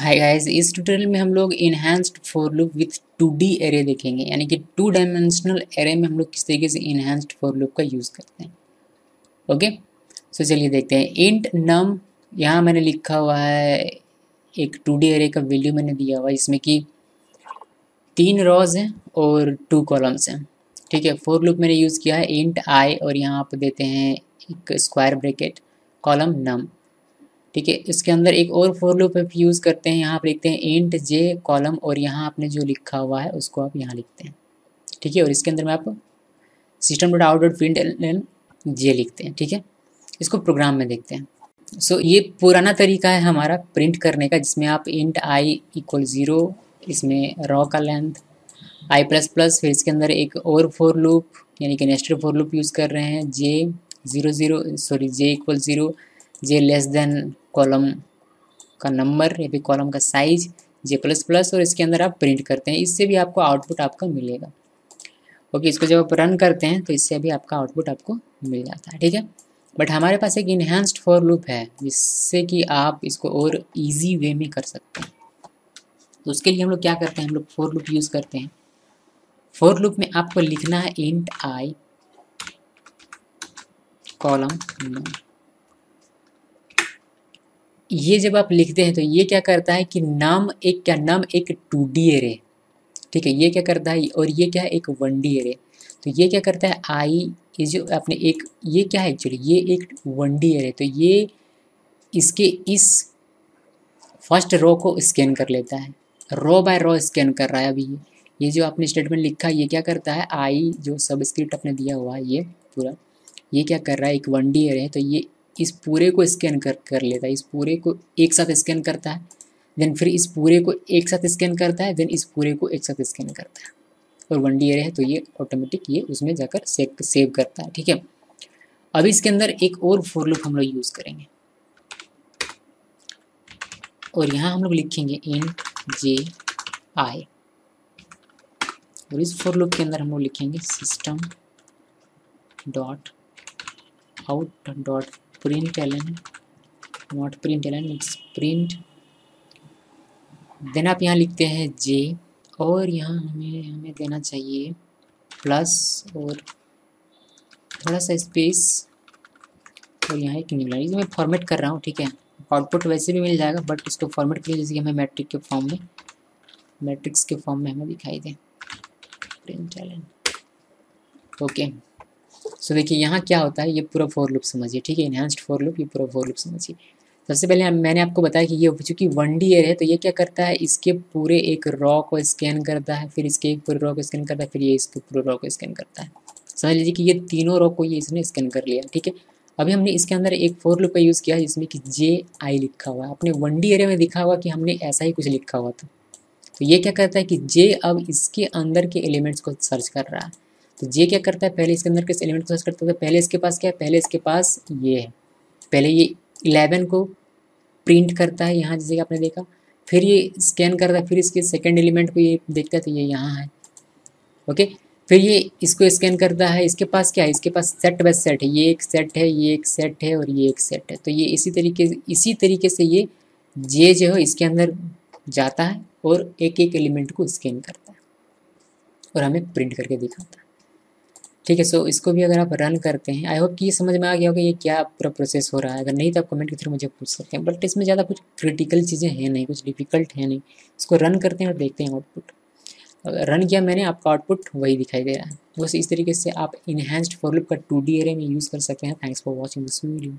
Hi guys इस tutorial में हम लोग enhanced for loop with two D array देखेंगे। यानी कि टू डायमेंशनल एरे में हम लोग किस तरीके से इनहेंस्ड फॉर लूप का यूज़ करते हैं। ओके सो चलिए देखते हैं। इंट नम यहाँ मैंने लिखा हुआ है, एक टू डी एरे का वैल्यू मैंने दिया हुआ है, इसमें कि तीन रॉज हैं और टू कॉलम्स हैं। ठीक है? फोर लूप मैंने यूज़ किया है इंट आई और यहाँ आप देते हैं एक स्क्वायर ब्रेकेट कॉलम नम ठीक है? इसके अंदर एक और फोर लूप आप यूज़ करते हैं यहाँ आप लिखते हैं इंट जे कॉलम और यहाँ आपने जो लिखा हुआ है उसको आप यहाँ लिखते हैं। ठीक है? और इसके अंदर में आप system dot out dot print L J लिखते हैं ठीक है? इसको प्रोग्राम में देखते हैं। सो so, ये पुराना तरीका है हमारा प्रिंट करने का जिसमें आप इंट आई इक्वल ज़ीरो इसमें रॉ का लेंथ आई प्लस प्लस फिर इसके अंदर एक और फोर लूप यानी कि नेस्टेड फोर लूप यूज़ कर रहे हैं J zero zero sorry J equal zero J less than column का नंबर या फिर कॉलम का साइज़ जे प्लस प्लस और इसके अंदर आप प्रिंट करते हैं। इससे भी आपको आउटपुट आपका मिलेगा। ओके इसको जब आप रन करते हैं तो इससे भी आपका आउटपुट आपको मिल जाता है, ठीक है? बट हमारे पास एक इन्हेंस्ड फॉर लूप है, जिससे कि आप इसको और इजी वे में कर सकते हैं। तो उसके लिए हम लोग क्या करते हैं? हम लोग फोर लूप यूज़ करते हैं। फोर लूप में आपको लिखना है इंट आई कॉलम ये जब आप लिखते हैं तो ये क्या करता है कि नाम एक क्या नाम एक टू डी एरे, ठीक है? ये क्या करता है और ये क्या है? एक वन डी एरे। तो ये क्या करता है? आई ये जो आपने एक, ये क्या है? एक्चुअली ये एक वन डी एरे। तो ये इसके इस फ़र्स्ट रो को स्कैन कर लेता है। रो बाय रो स्कैन कर रहा है अभी ये। ये जो आपने स्टेटमेंट लिखा है, ये क्या करता है? आई जो सब स्क्रिप्ट आपने दिया हुआ है, ये पूरा, ये क्या कर रहा है? एक वन डी एरे है। तो ये इस पूरे को स्कैन कर कर लेता है। इस पूरे को एक साथ स्कैन करता है देन फिर इस पूरे को एक साथ स्कैन करता है देन इस पूरे को एक साथ स्कैन करता है। और वन डी एरे है तो ये ऑटोमेटिक ये उसमें जाकर सेव सेव करता है, ठीक है? अब इसके अंदर एक और फोर लूप हम लोग यूज़ करेंगे। और यहाँ हम लोग लिखेंगे इन जे आई और इस फोर लूप के अंदर हम लोग लिखेंगे system dot out dot print ln not print ln it's print. Then आप यहाँ लिखते हैं जे और यहाँ हमें हमें देना चाहिए प्लस और थोड़ा सा स्पेस और यहाँ एक न्यू लाइन मैं फॉर्मेट कर रहा हूँ, ठीक है? आउटपुट वैसे भी मिल जाएगा बट इसको फॉर्मेट करिए जैसे कि हमें मैट्रिक के फॉर्म में मैट्रिक्स के फॉर्म में हमें दिखाई दे। प्रिंट एलन ओके सो देखिए, यहाँ क्या होता है? ये पूरा फोर लुप समझिए, ठीक है? इन्हांस्ड फोर लुप ये पूरा फोर लुप समझिए। सबसे पहले मैंने आपको बताया कि ये चूँकि वन डी एयर है तो ये क्या करता है? इसके पूरे एक रॉ को स्कैन करता है, फिर इसके एक पूरे रॉ को स्कैन करता है, फिर ये इसके पूरे रॉ को स्कैन करता है। समझ लीजिए कि ये तीनों रॉ को ये इसने स्कैन कर लिया, ठीक है? अभी हमने इसके अंदर एक फोर लुप का यूज़ किया जिसमें कि जे आई लिखा हुआ है। अपने वन डी एरिया में दिखा हुआ कि हमने ऐसा ही कुछ लिखा हुआ था। तो ये क्या करता है कि जे अब इसके अंदर के एलिमेंट्स को सर्च कर रहा है। तो जे क्या करता है? पहले इसके अंदर किस एलिमेंट को सर्च करता है? पहले इसके पास क्या है? पहले इसके पास ये है। पहले ये इलेवन को प्रिंट करता है यहाँ, जैसे कि आपने देखा। फिर ये स्कैन करता है, फिर इसके सेकेंड एलिमेंट को ये देखता है तो ये यहाँ है। ओके फिर ये इसको स्कैन करता है। इसके पास क्या है? इसके पास सेट बाय सेट है। ये एक सेट है, ये एक सेट है और ये एक सेट है। तो ये इसी तरीके इसी तरीके से ये जे जो है, इसके अंदर जाता है और एक एक एलिमेंट को स्कैन करता है। और हमें प्रिंट करके दिखाता है। ठीक है सो इसको भी अगर आप रन करते हैं आई होप कि ये समझ में आ गया होगा ये क्या पूरा प्रोसेस हो रहा है। अगर नहीं तो आप कमेंट के थ्रू मुझे पूछ सकते हैं। बट इसमें ज़्यादा कुछ क्रिटिकल चीज़ें हैं नहीं, कुछ डिफ़िकल्ट है नहीं। इसको रन करते हैं और देखते हैं आउटपुट रन किया मैंने, आपका आउटपुट वही दिखाई दे रहा है। बस इस तरीके से आप इन्हेंस्ड फॉर का टू डी एरे में यूज़ कर सकते हैं। Thanks for watching this video